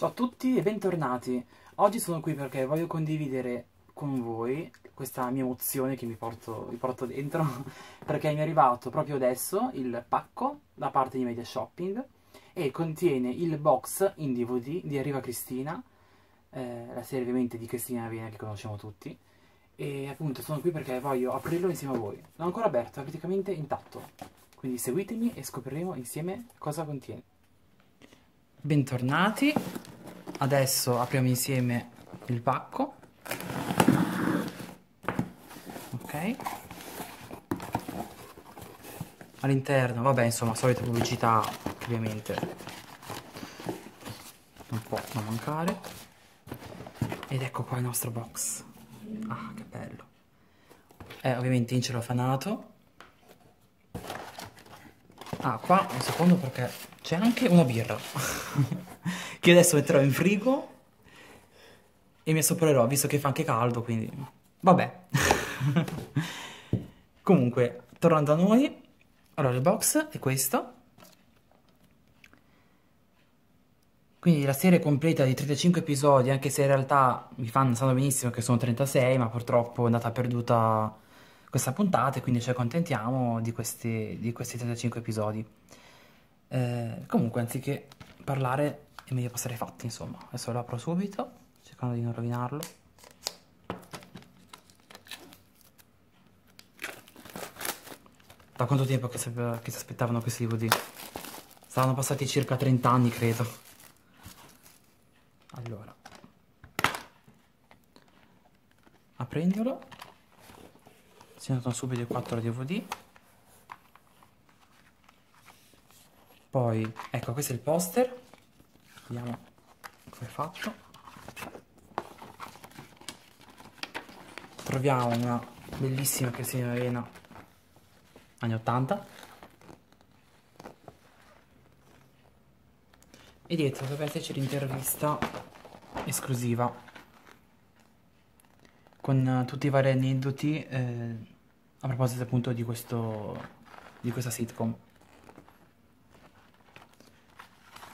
Ciao a tutti e bentornati. Oggi sono qui perché voglio condividere con voi questa mia emozione che mi porto, mi porto dentro perché mi è arrivato proprio adesso il pacco da parte di Media Shopping e contiene il box in DVD di Arriva Cristina, eh, la serie ovviamente di Cristina Avena che conosciamo tutti e appunto sono qui perché voglio aprirlo insieme a voi. L'ho ancora aperto, è praticamente intatto, quindi seguitemi e scopriremo insieme cosa contiene. Bentornati, adesso apriamo insieme il pacco. Ok. All'interno, vabbè, insomma, solita pubblicità, ovviamente. Non può non mancare. Ed ecco qua il nostro box. Ah, che bello. È ovviamente in celofanato. Ah, qua un secondo perché c'è anche una birra. che adesso metterò in frigo e mi assoprerò, visto che fa anche caldo, quindi... Vabbè. Comunque, tornando a noi, allora il box è questo. Quindi la serie completa di 35 episodi, anche se in realtà mi fanno, sanno benissimo che sono 36, ma purtroppo è andata perduta questa puntata e quindi ci accontentiamo di questi, di questi 35 episodi. Eh, comunque, anziché parlare, è meglio passare ai fatti, insomma. Adesso lo apro subito, cercando di non rovinarlo. Da quanto tempo che si, che si aspettavano questi DVD? Saranno passati circa 30 anni, credo. Allora. Aprendolo. Si notano subito i 4 DVD. Poi, ecco, questo è il poster. Vediamo come è fatto. Troviamo una bellissima Cristina Arena anni 80. E dietro dovrebbe esserci l'intervista esclusiva con uh, tutti i vari aneddoti eh, a proposito appunto di questo di questa sitcom.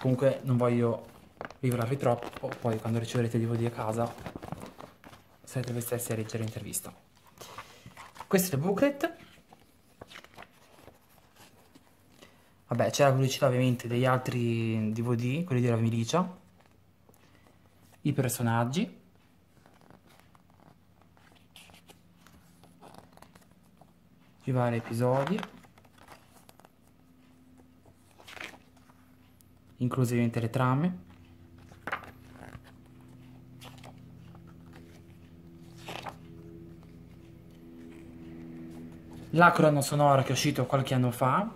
Comunque non voglio rivelarvi troppo, poi quando riceverete il DVD a casa sarete voi stessi a leggere l'intervista. Questo è il booklet. Vabbè, c'è la pubblicità ovviamente degli altri DVD, quelli della milicia, i personaggi, i vari episodi, inclusivamente le trame. La colonna sonora che è uscito qualche anno fa,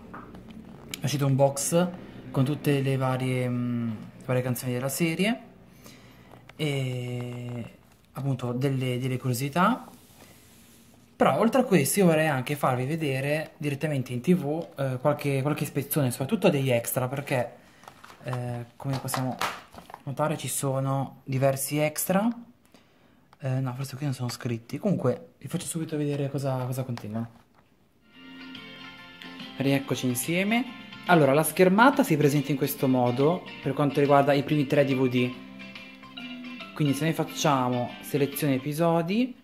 è uscito un box con tutte le varie, mh, varie canzoni della serie e appunto delle, delle curiosità però oltre a questo io vorrei anche farvi vedere direttamente in tv eh, qualche, qualche ispezione, soprattutto degli extra, perché eh, come possiamo notare ci sono diversi extra. Eh, no, forse qui non sono scritti. Comunque vi faccio subito vedere cosa, cosa contengono. Rieccoci insieme. Allora, la schermata si presenta in questo modo per quanto riguarda i primi tre DVD. Quindi se noi facciamo selezione episodi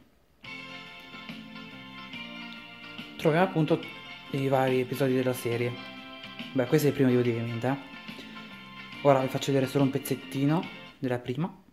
troviamo appunto i vari episodi della serie. Beh, questo è il primo DVD ovviamente. Eh. Ora vi faccio vedere solo un pezzettino della prima.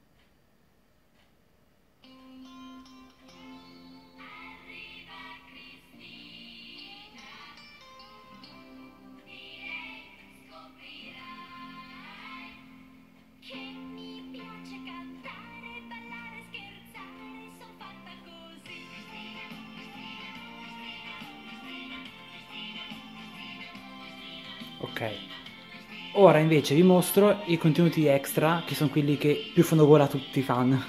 Ok. Ora invece vi mostro i contenuti extra, che sono quelli che più fanno gola a tutti i fan.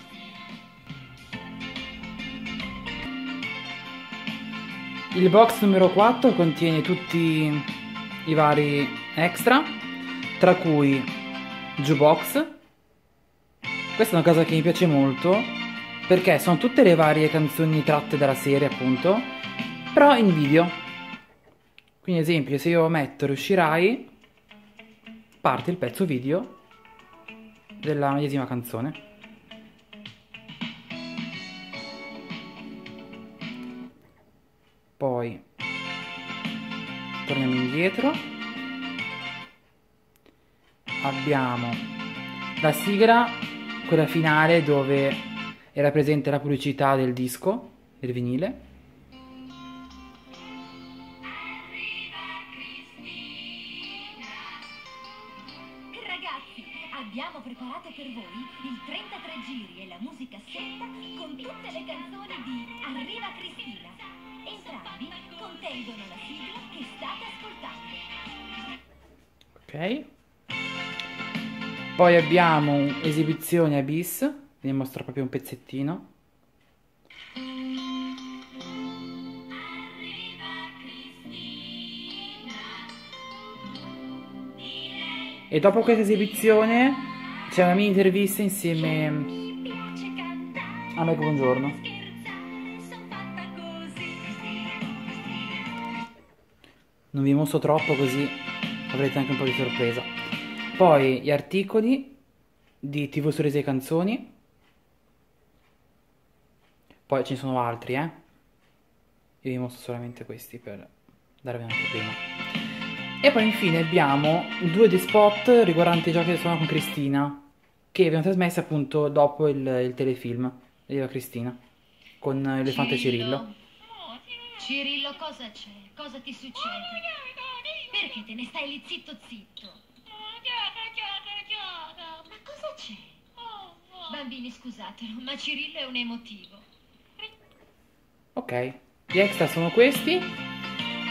Il box numero 4 contiene tutti i vari extra, tra cui Jukebox. Questa è una cosa che mi piace molto, perché sono tutte le varie canzoni tratte dalla serie, appunto, però in video. Quindi esempio, se io metto riuscirai, parte il pezzo video della medesima canzone. Poi torniamo indietro. Abbiamo la sigla, quella finale dove era presente la pubblicità del disco, del vinile. Abbiamo preparato per voi il 33 giri e la musica setta con tutte le canzoni di Arriva Cristina. Entrambi contengono la sigla che state ascoltando. Ok. Poi abbiamo esibizione a bis, vi mostro proprio un pezzettino. E dopo questa esibizione c'è una mini intervista insieme a Mike Buongiorno. Non vi mostro troppo così avrete anche un po' di sorpresa. Poi gli articoli di TV Sorrisi e Canzoni. Poi ce ne sono altri, eh. Io vi mostro solamente questi per darvi un'anteprima. E poi infine abbiamo due dei spot riguardanti i giochi del suono con Cristina, che vengono trasmessi appunto dopo il, il telefilm di Cristina, con l'elefante Cirillo. Cirillo, cosa c'è? Cosa ti succede? Perché te ne stai lì zitto zitto? Ma cosa c'è? Bambini, scusatelo, ma Cirillo è un emotivo. Ok, gli extra sono questi.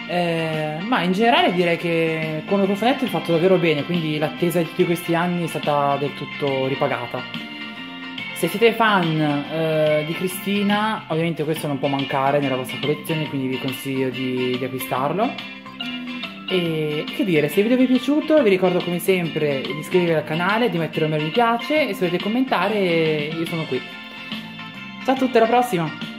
Eh, ma in generale direi che come cofanetto è fatto davvero bene, quindi l'attesa di tutti questi anni è stata del tutto ripagata. Se siete fan eh, di Cristina, ovviamente questo non può mancare nella vostra collezione, quindi vi consiglio di, di acquistarlo. E che dire, se il video vi è piaciuto vi ricordo come sempre di iscrivervi al canale, di mettere un bel mi piace e se volete commentare io sono qui. Ciao a tutti, alla prossima!